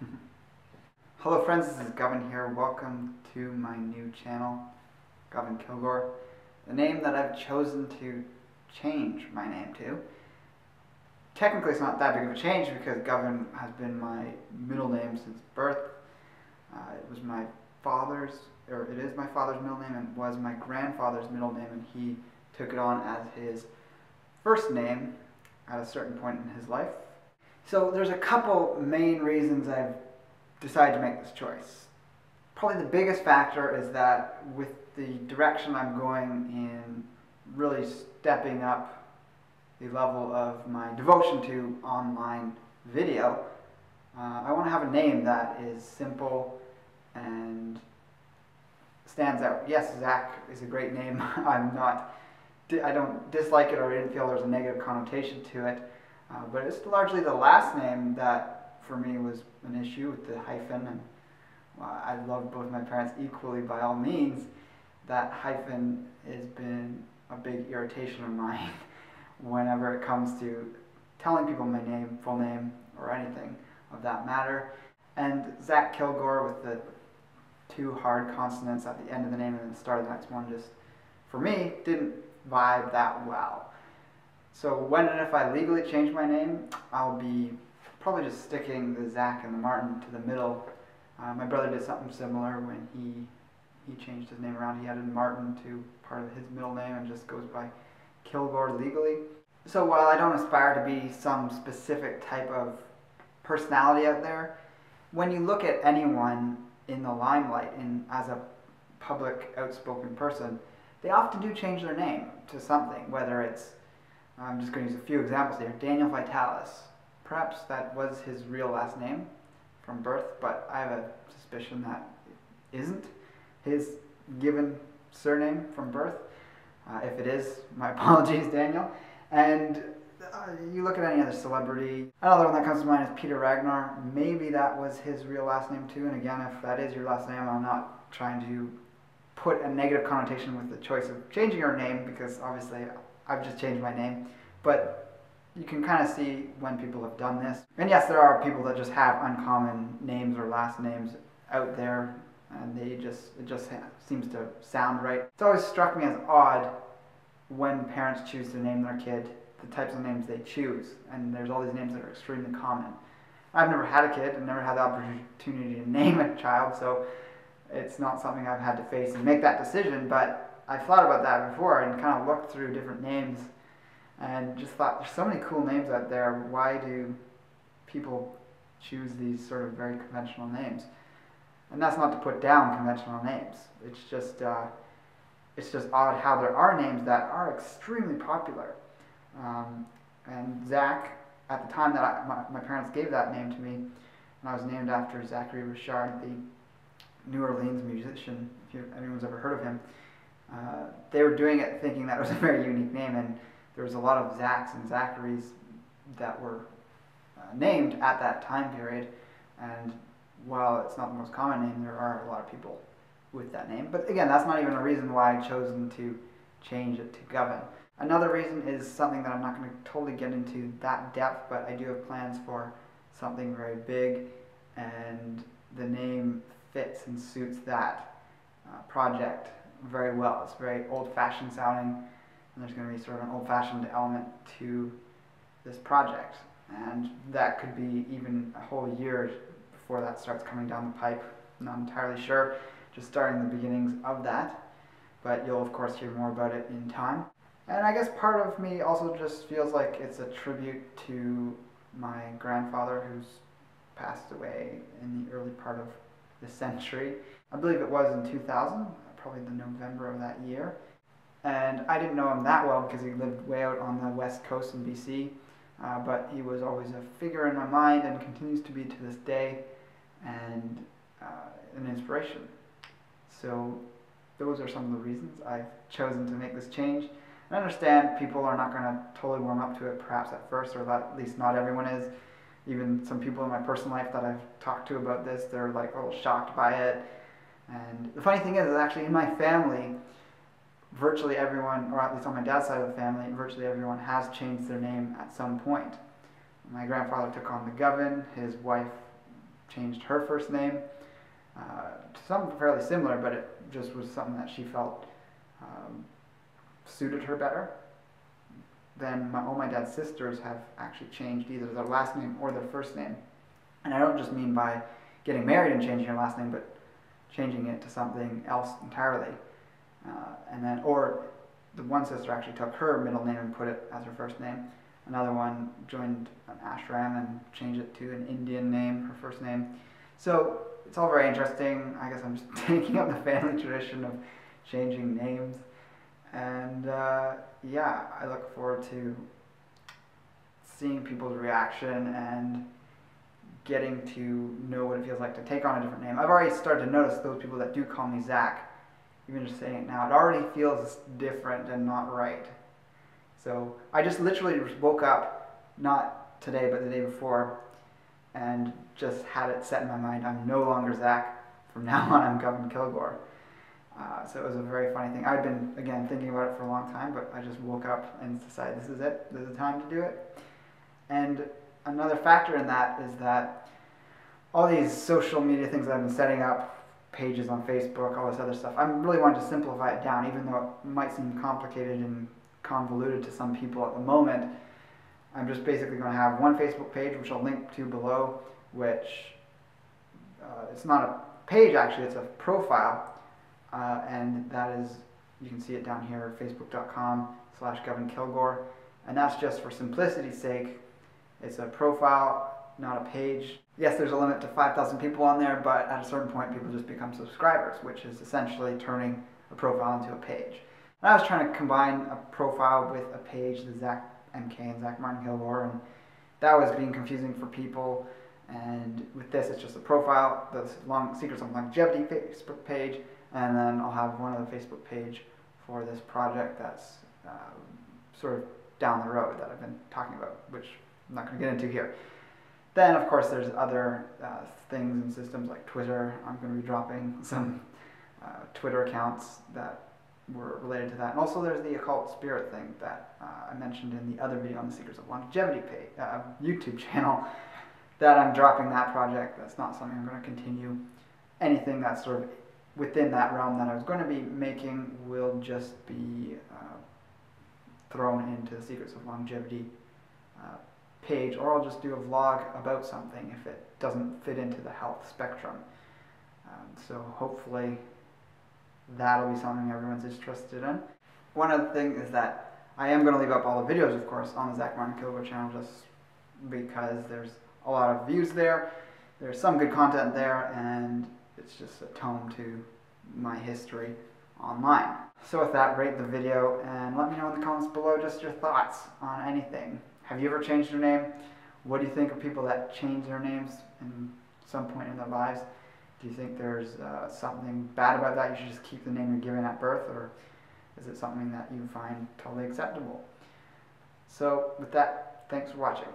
Hello friends, this is Govan here. Welcome to my new channel, Govan Kilgour. The name that I've chosen to change my name to. Technically it's not that big of a change because Govan has been my middle name since birth. Uh, it was my father's, or it is my father's middle name and was my grandfather's middle name and he took it on as his first name at a certain point in his life. So there's a couple main reasons I've decided to make this choice. Probably the biggest factor is that with the direction I'm going in really stepping up the level of my devotion to online video, uh, I want to have a name that is simple and stands out. Yes, Zak is a great name. I'm not, I don't dislike it or I didn't feel there was a negative connotation to it. Uh, but it's largely the last name that for me was an issue with the hyphen. And well, I love both my parents equally by all means. That hyphen has been a big irritation of mine whenever it comes to telling people my name, full name, or anything of that matter. And Zak Kilgour with the two hard consonants at the end of the name and then the start of the next one just, for me, didn't vibe that well. So when and if I legally change my name, I'll be probably just sticking the Zak and the Martin to the middle. Uh, my brother did something similar when he he changed his name around. He added Martin to part of his middle name and just goes by Kilgour legally. So while I don't aspire to be some specific type of personality out there, when you look at anyone in the limelight and as a public outspoken person, they often do change their name to something, whether it's I'm just going to use a few examples here. Daniel Vitalis. Perhaps that was his real last name from birth, but I have a suspicion that it isn't his given surname from birth. Uh, if it is, my apologies, Daniel. And uh, you look at any other celebrity. Another one that comes to mind is Peter Ragnar. Maybe that was his real last name too. And again, if that is your last name, I'm not trying to put a negative connotation with the choice of changing your name because obviously I've just changed my name. But you can kind of see when people have done this. And yes, there are people that just have uncommon names or last names out there and they just it just seems to sound right. It's always struck me as odd when parents choose to name their kid the types of names they choose, and there's all these names that are extremely common. I've never had a kid, I've never had the opportunity to name a child, so it's not something I've had to face and make that decision, but I thought about that before and kind of looked through different names and just thought there's so many cool names out there. Why do people choose these sort of very conventional names? And that's not to put down conventional names. It's just uh, it's just odd how there are names that are extremely popular. Um, and Zak, at the time that I, my, my parents gave that name to me, and I was named after Zachary Richard, the New Orleans musician, if anyone's ever heard of him. Uh, they were doing it thinking that was a very unique name, and there was a lot of Zachs and Zacharys that were uh, named at that time period. And while it's not the most common name, there are a lot of people with that name. But again, that's not even a reason why I've chosen to change it to Govan. Another reason is something that I'm not going to totally get into that depth, but I do have plans for something very big, and the name fits and suits that uh, project very well. It's very old-fashioned sounding, and there's going to be sort of an old-fashioned element to this project. And that could be even a whole year before that starts coming down the pipe. Not entirely sure, just starting the beginnings of that. But you'll of course hear more about it in time. And I guess part of me also just feels like it's a tribute to my grandfather who's passed away in the early part of the century. I believe it was in 2000, probably the November of that year. And I didn't know him that well because he lived way out on the west coast in BC. Uh, but he was always a figure in my mind and continues to be to this day and uh, an inspiration. So those are some of the reasons I've chosen to make this change. I understand people are not going to totally warm up to it perhaps at first, or at least not everyone is. Even some people in my personal life that I've talked to about this, they're like a little shocked by it. And the funny thing is, is actually in my family, virtually everyone, or at least on my dad's side of the family, virtually everyone has changed their name at some point. My grandfather took on the Govan, his wife changed her first name uh, to something fairly similar, but it just was something that she felt um, suited her better. Then my, all my dad's sisters have actually changed either their last name or their first name. And I don't just mean by getting married and changing your last name, but changing it to something else entirely. Uh, and then, or the one sister actually took her middle name and put it as her first name. Another one joined an ashram and changed it to an Indian name, her first name. So it's all very interesting. I guess I'm just taking up the family tradition of changing names. And uh, yeah, I look forward to seeing people's reaction and getting to know what it feels like to take on a different name. I've already started to notice those people that do call me Zak, even just saying it now, it already feels different and not right. So I just literally woke up, not today, but the day before, and just had it set in my mind I'm no longer Zak. From now on, I'm Govan Kilgour. Uh, so it was a very funny thing. I'd been, again, thinking about it for a long time, but I just woke up and decided this is it. This is the time to do it. And another factor in that is that all these social media things I've been setting up, pages on Facebook, all this other stuff, I'm really wanting to simplify it down, even though it might seem complicated and convoluted to some people at the moment. I'm just basically going to have one Facebook page, which I'll link to below, which uh, it's not a page actually, it's a profile, uh, and that is, you can see it down here, facebook.com slash Kilgour, and that's just for simplicity's sake. It's a profile, not a page. Yes, there's a limit to 5,000 people on there, but at a certain point, people just become subscribers, which is essentially turning a profile into a page. And I was trying to combine a profile with a page, the Zak MK and Zak Martin Hill Kilgour, and that was being confusing for people. And with this, it's just a profile, the long Secrets of Longevity Facebook page, and then I'll have one other Facebook page for this project that's uh, sort of down the road that I've been talking about, which I'm not going to get into here. Then, of course, there's other uh, things and systems like Twitter. I'm going to be dropping some uh, Twitter accounts that were related to that. And also there's the occult spirit thing that uh, I mentioned in the other video on the Secrets of Longevity page, uh, YouTube channel that I'm dropping that project. That's not something I'm going to continue. Anything that's sort of within that realm that I was going to be making will just be uh, thrown into the Secrets of Longevity uh, page, or I'll just do a vlog about something if it doesn't fit into the health spectrum. Um, so hopefully that'll be something everyone's interested in. One other thing is that I am going to leave up all the videos, of course, on the Zak Martin Kilgour channel just because there's a lot of views there. There's some good content there, and it's just a tome to my history online. So with that, rate the video and let me know in the comments below just your thoughts on anything. Have you ever changed your name? What do you think of people that change their names in some point in their lives? Do you think there's uh, something bad about that? You should just keep the name you're given at birth, or is it something that you find totally acceptable? So with that, thanks for watching.